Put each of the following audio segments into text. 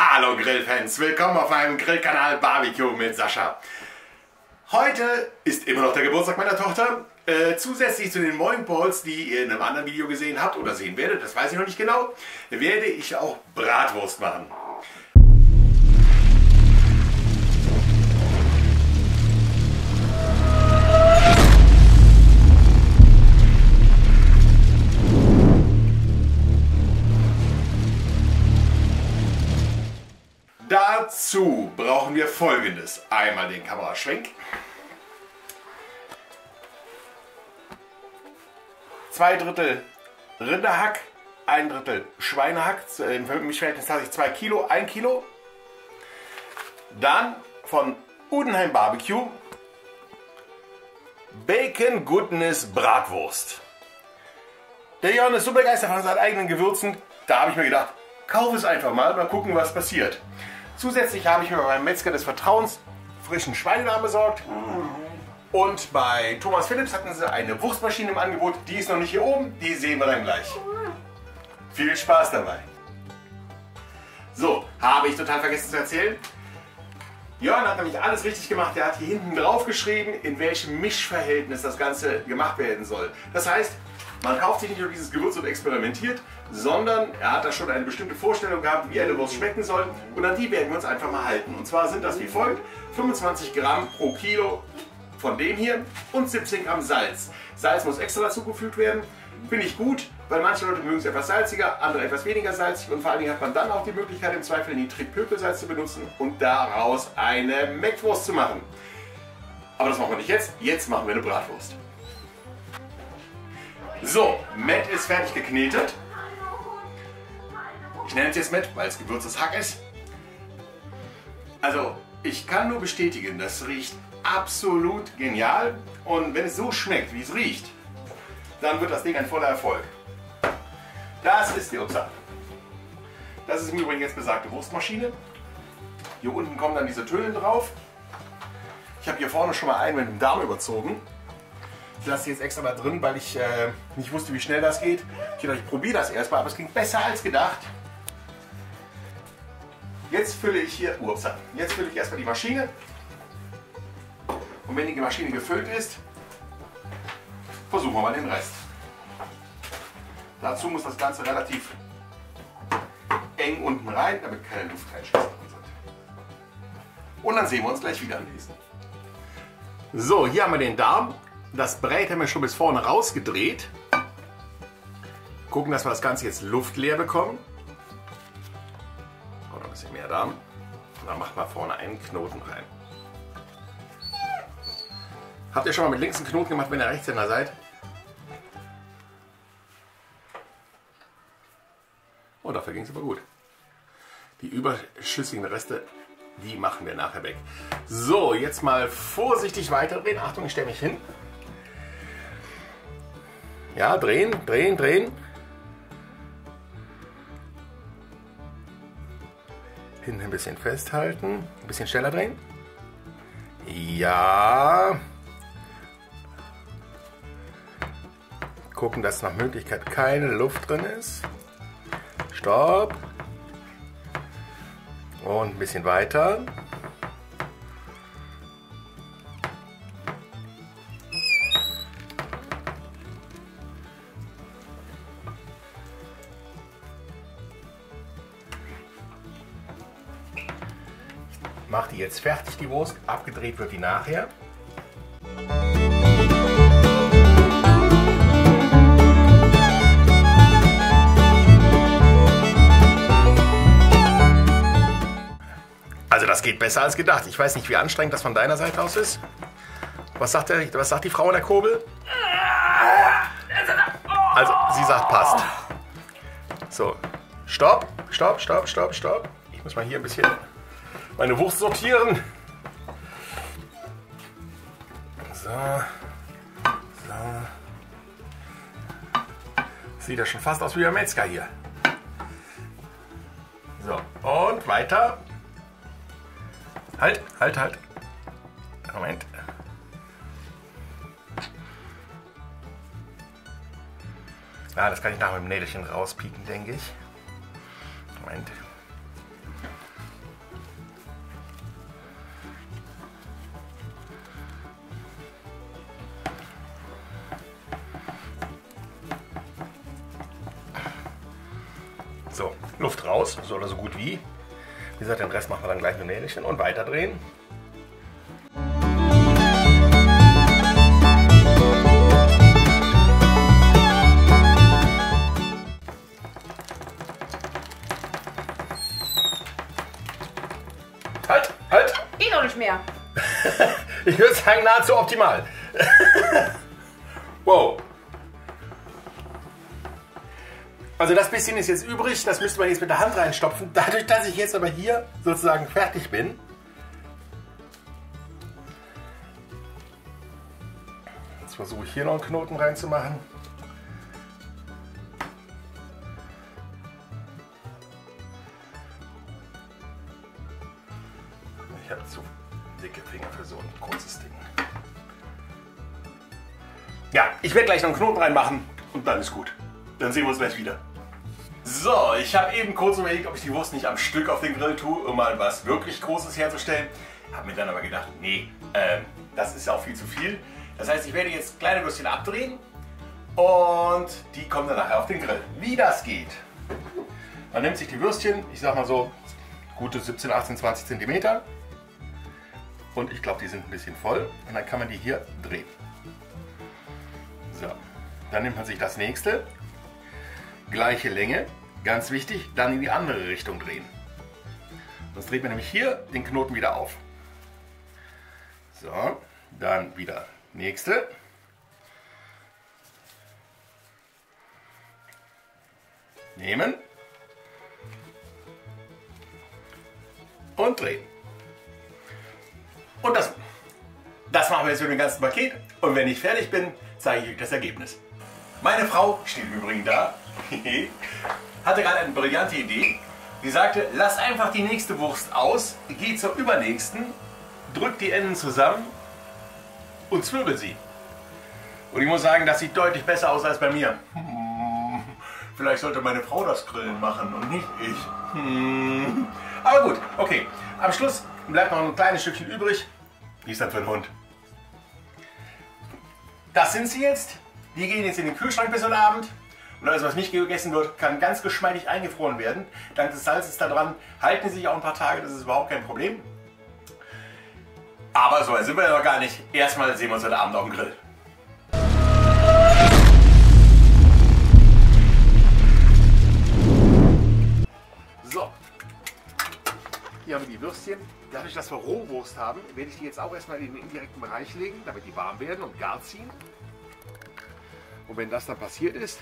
Hallo Grillfans, willkommen auf meinem Grillkanal Barbecue mit Sascha. Heute ist immer noch der Geburtstag meiner Tochter. Äh, zusätzlich zu den Moin Balls, die ihr in einem anderen Video gesehen habt oder sehen werdet, das weiß ich noch nicht genau, werde ich auch Bratwurst machen. Brauchen wir folgendes. Einmal den Kameraschwenk. Zwei Drittel Rinderhack, ein Drittel Schweinehack. Im Verhältnis habe ich 2 Kilo, 1 Kilo. Dann von Udenheim Barbecue Bacon Goodness Bratwurst. Der Jörn ist so begeistert von seinen eigenen Gewürzen, da habe ich mir gedacht, kauf es einfach mal, mal gucken, was passiert. Zusätzlich habe ich mir bei meinem Metzger des Vertrauens frischen Schweinedarm besorgt. Und bei Thomas Philips hatten sie eine Wurstmaschine im Angebot. Die ist noch nicht hier oben, die sehen wir dann gleich. Viel Spaß dabei. So, habe ich total vergessen zu erzählen. Jörn hat nämlich alles richtig gemacht. Er hat hier hinten drauf geschrieben, in welchem Mischverhältnis das Ganze gemacht werden soll. Das heißt, man kauft sich nicht nur dieses Gewürz und experimentiert, sondern er hat da schon eine bestimmte Vorstellung gehabt, wie eine Wurst schmecken soll. Und an die werden wir uns einfach mal halten. Und zwar sind das wie folgt: 25 Gramm pro Kilo von dem hier und 17 Gramm Salz. Salz muss extra dazugefügt werden. Finde ich gut, weil manche Leute mögen es etwas salziger, andere etwas weniger salzig und vor allen Dingen hat man dann auch die Möglichkeit, im Zweifel Nitrit-Pökelsalz zu benutzen und daraus eine Meckwurst zu machen. Aber das machen wir nicht jetzt, jetzt machen wir eine Bratwurst. So, Met ist fertig geknetet. Nenne es jetzt Met, weil es gewürztes Hack ist. Also, ich kann nur bestätigen, das riecht absolut genial. Und wenn es so schmeckt, wie es riecht, dann wird das Ding ein voller Erfolg. Das ist die Upsa. Das ist im Übrigen jetzt besagte Wurstmaschine. Hier unten kommen dann diese Töne drauf. Ich habe hier vorne schon mal einen mit dem Darm überzogen. Ich lasse sie jetzt extra da drin, weil ich äh, nicht wusste, wie schnell das geht. Ich ich probiere das erstmal, aber es ging besser als gedacht. Jetzt fülle ich hier, ups, jetzt fülle ich erstmal die Maschine. Und wenn die Maschine gefüllt ist, versuchen wir mal den Rest. Dazu muss das Ganze relativ eng unten rein, damit keine Lufteinschlüsse drin. Und dann sehen wir uns gleich wieder anlesen. So, hier haben wir den Darm. Das Brät haben wir schon bis vorne rausgedreht. Gucken, dass wir das Ganze jetzt luftleer bekommen. Und dann machen wir vorne einen Knoten rein. Habt ihr schon mal mit links einen Knoten gemacht, wenn ihr Rechtshänder seid? Oh, dafür ging es aber gut. Die überschüssigen Reste, die machen wir nachher weg. So, jetzt mal vorsichtig weiterdrehen. Achtung, ich stelle mich hin. Ja, drehen, drehen, drehen. Hinten ein bisschen festhalten. Ein bisschen schneller drehen. Ja. Gucken, dass nach Möglichkeit keine Luft drin ist. Stopp. Und ein bisschen weiter. Die jetzt fertig, die Wurst. Abgedreht wird die nachher. Also das geht besser als gedacht. Ich weiß nicht, wie anstrengend das von deiner Seite aus ist. Was sagt, der, was sagt die Frau in der Kurbel? Also, sie sagt, passt. So, stopp, stopp, stopp, stopp, stopp. Ich muss mal hier ein bisschen meine Wurst sortieren. So. So. Sieht ja schon fast aus wie der Metzger hier. So, und weiter. Halt, halt, halt. Moment. Ja, das kann ich nach mit dem Nädelchen rauspieken, denke ich. Moment. So, Luft raus, so oder so gut wie. Wie gesagt, den Rest machen wir dann gleich mit Nägelchen und weiterdrehen. Halt, halt! Geht doch nicht mehr. Ich würde sagen, nahezu optimal. Also das bisschen ist jetzt übrig, das müsste man jetzt mit der Hand reinstopfen. Dadurch, dass ich jetzt aber hier sozusagen fertig bin, jetzt versuche ich hier noch einen Knoten reinzumachen. Ich habe zu dicke Finger für so ein kurzes Ding. Ja, ich werde gleich noch einen Knoten reinmachen und dann ist gut. Dann sehen wir uns gleich wieder. So, ich habe eben kurz überlegt, ob ich die Wurst nicht am Stück auf den Grill tue, um mal was wirklich Großes herzustellen. Habe mir dann aber gedacht, nee, äh, das ist ja auch viel zu viel. Das heißt, ich werde jetzt kleine Würstchen abdrehen und die kommen dann nachher auf den Grill. Wie das geht. Man nimmt sich die Würstchen, ich sag mal so gute 17, 18, 20 Zentimeter. Und ich glaube, die sind ein bisschen voll. Und dann kann man die hier drehen. So, dann nimmt man sich das nächste. Gleiche Länge, ganz wichtig, dann in die andere Richtung drehen. Sonst dreht man nämlich hier den Knoten wieder auf. So, dann wieder nächste. Nehmen. Und drehen. Und das, das machen wir jetzt für den ganzen Paket. Und wenn ich fertig bin, zeige ich euch das Ergebnis. Meine Frau steht im Übrigen da, hatte gerade eine brillante Idee. Sie sagte, lass einfach die nächste Wurst aus, geh zur übernächsten, drück die Enden zusammen und zwirbel sie. Und ich muss sagen, das sieht deutlich besser aus als bei mir. Vielleicht sollte meine Frau das Grillen machen und nicht ich. Aber gut, okay. Am Schluss bleibt noch ein kleines Stückchen übrig. Die ist dann für den Hund. Das sind sie jetzt. Die gehen jetzt in den Kühlschrank bis heute Abend. Und alles, was nicht gegessen wird, kann ganz geschmeidig eingefroren werden. Dank des Salzes da dran halten sie sich auch ein paar Tage, das ist überhaupt kein Problem. Aber so weit sind wir ja noch gar nicht. Erstmal sehen wir uns heute Abend auf dem Grill. So, hier haben wir die Würstchen. Dadurch, dass wir Rohwurst haben, werde ich die jetzt auch erstmal in den indirekten Bereich legen, damit die warm werden und gar ziehen. Und wenn das dann passiert ist,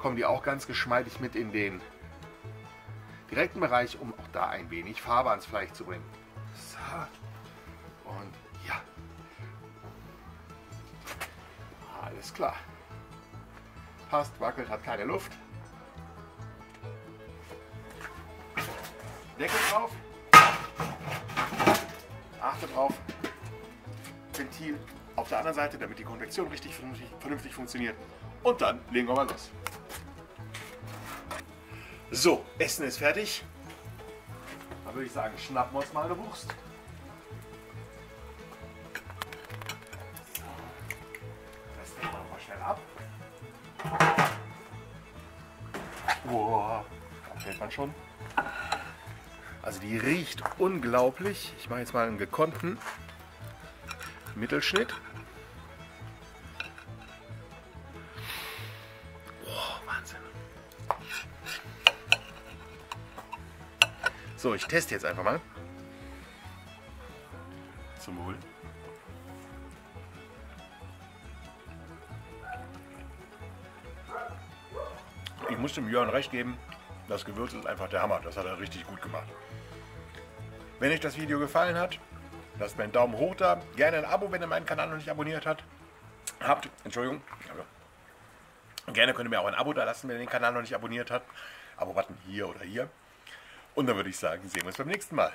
kommen die auch ganz geschmeidig mit in den direkten Bereich, um auch da ein wenig Farbe ans Fleisch zu bringen. So. Und ja. Alles klar. Passt, wackelt, hat keine Luft. Deckel drauf. Achte drauf. Ventil auf der anderen Seite, damit die Konvektion richtig vernünftig, vernünftig funktioniert. Und dann legen wir mal los. So, Essen ist fertig. Dann würde ich sagen, schnappen wir uns mal eine Wurst. Das nehmen wir mal schnell ab. Wow, da fällt man schon. Also die riecht unglaublich. Ich mache jetzt mal einen gekonnten Mittelschnitt. So, ich teste jetzt einfach mal. Zum Wohl. Ich muss dem Jörn recht geben, das Gewürz ist einfach der Hammer. Das hat er richtig gut gemacht. Wenn euch das Video gefallen hat, lasst mir einen Daumen hoch da. Gerne ein Abo, wenn ihr meinen Kanal noch nicht abonniert habt. Habt, Entschuldigung. Und gerne könnt ihr mir auch ein Abo da lassen, wenn ihr den Kanal noch nicht abonniert habt. Abo-Button hier oder hier. Und dann würde ich sagen, sehen wir uns beim nächsten Mal.